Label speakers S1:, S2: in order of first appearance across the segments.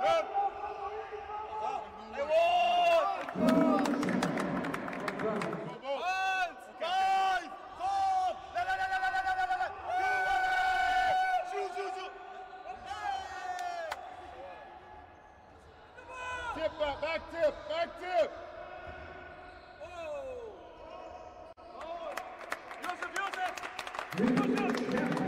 S1: back tip, back tip.
S2: Oh. Oh.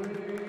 S2: Amen.